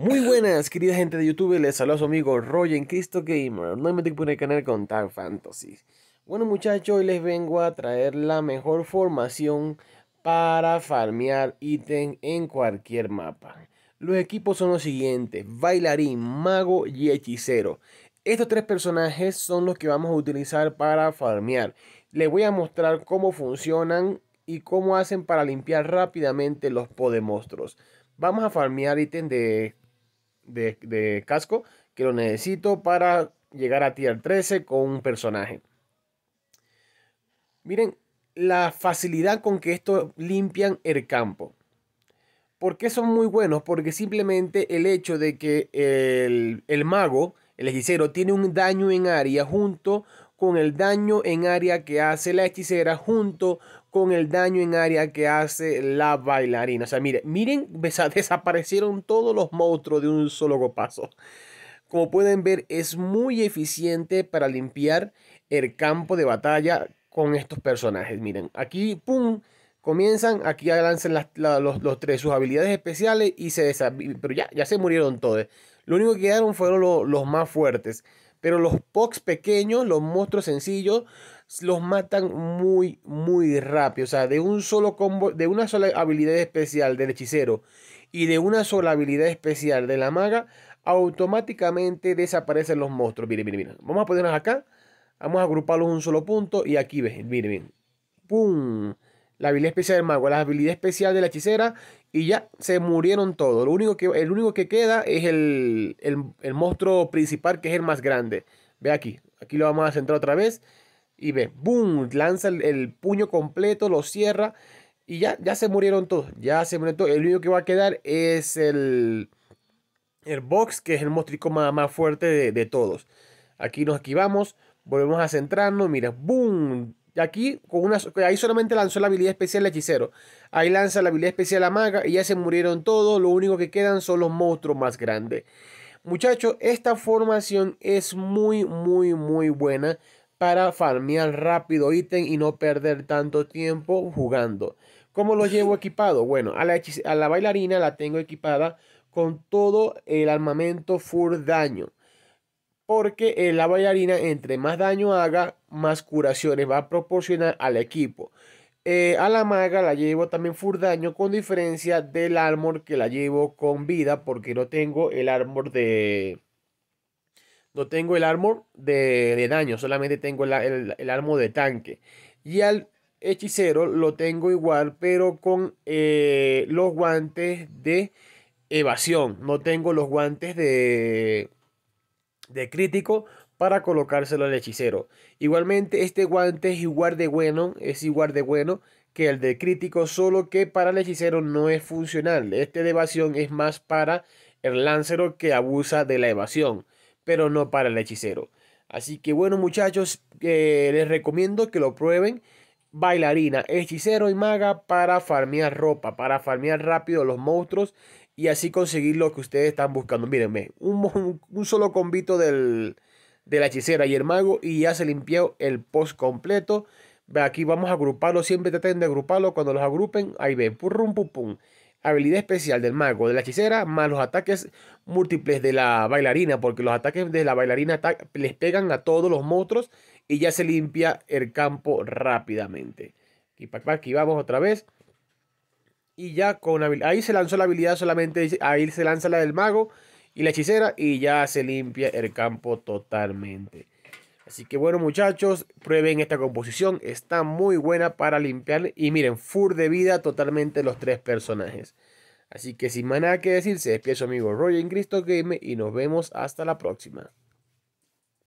Muy buenas, querida gente de YouTube, les saluda su amigo Roy en Cristo Gamer, nuevamente por el canal con Tag Fantasy. Bueno muchachos, hoy les vengo a traer la mejor formación para farmear ítem en cualquier mapa. Los equipos son los siguientes, bailarín, mago y hechicero. Estos tres personajes son los que vamos a utilizar para farmear. Les voy a mostrar cómo funcionan y cómo hacen para limpiar rápidamente los podemonstruos. Vamos a farmear ítem de de, casco que lo necesito para llegar a tier 13 con un personaje. Miren la facilidad con que esto limpian el campo. ¿Por qué son muy buenos? Porque simplemente el hecho de que el, el mago, el hechicero, tiene un daño en área junto con el daño en área que hace la hechicera junto con el daño en área que hace la bailarina. O sea, miren, miren, desaparecieron todos los monstruos de un solo paso. Como pueden ver, es muy eficiente para limpiar el campo de batalla con estos personajes. Miren, aquí, pum, comienzan, aquí lanzan los, tres, sus habilidades especiales y se Pero ya, ya se murieron todos. Lo único que quedaron fueron los más fuertes. Pero los Pox pequeños, los monstruos sencillos, los matan muy, muy rápido. O sea, de un solo combo, de una sola habilidad especial del hechicero y de una sola habilidad especial de la maga, automáticamente desaparecen los monstruos. Miren, miren, miren. Vamos a ponerlos acá. Vamos a agruparlos en un solo punto. Y aquí ven, miren, miren. ¡Pum! La habilidad especial del mago, la habilidad especial de la hechicera. Y ya se murieron todos. Lo único que, el único que queda es el, el, monstruo principal, que es el más grande. Ve aquí. Aquí lo vamos a centrar otra vez. Y ve, boom, lanza el, puño completo, lo cierra. Y ya, ya se murieron todos. Ya se murieron todos. El único que va a quedar es el, el box, que es el monstruo más, más fuerte de, de todos. Aquí nos esquivamos. Volvemos a centrarnos. Mira, boom aquí, con una, ahí solamente lanzó la habilidad especial el hechicero. Ahí lanza la habilidad especial la maga y ya se murieron todos. Lo único que quedan son los monstruos más grandes. Muchachos, esta formación es muy, muy, muy buena para farmear rápido ítem y no perder tanto tiempo jugando. ¿Cómo lo llevo equipado? Bueno, a la, a la bailarina la tengo equipada con todo el armamento full daño porque eh, la bailarina entre más daño haga, más curaciones va a proporcionar al equipo. Eh, a la maga la llevo también full daño con diferencia del armor que la llevo con vida porque no tengo el armor de... No tengo el armor de, daño, solamente tengo el, el, armor de tanque. Y al hechicero lo tengo igual, pero con eh, los guantes de evasión. No tengo los guantes de de crítico para colocárselo al hechicero. Igualmente este guante es igual de bueno, es igual de bueno que el de crítico, solo que para el hechicero no es funcional. Este de evasión es más para el lancero que abusa de la evasión, pero no para el hechicero. Así que bueno muchachos, eh, les recomiendo que lo prueben. Bailarina, hechicero y maga para farmear ropa, para farmear rápido los monstruos y así conseguir lo que ustedes están buscando. Mírenme, un, un solo convito del, de la hechicera y el mago y ya se limpió el post completo. Aquí vamos a agruparlo, siempre traten de agruparlo. Cuando los agrupen, ahí ven, pum, pum, pum. Habilidad especial del mago, de la hechicera, más los ataques múltiples de la bailarina, porque los ataques de la bailarina les pegan a todos los monstruos y ya se limpia el campo rápidamente. Aquí, aquí vamos otra vez y ya con ahí se lanzó la habilidad solamente, ahí se lanza la del mago y la hechicera y ya se limpia el campo totalmente. Así que bueno muchachos, prueben esta composición, está muy buena para limpiar y miren, full de vida totalmente los tres personajes. Así que sin más nada que decir, se despide su amigo Roger en Cristo Game y nos vemos hasta la próxima.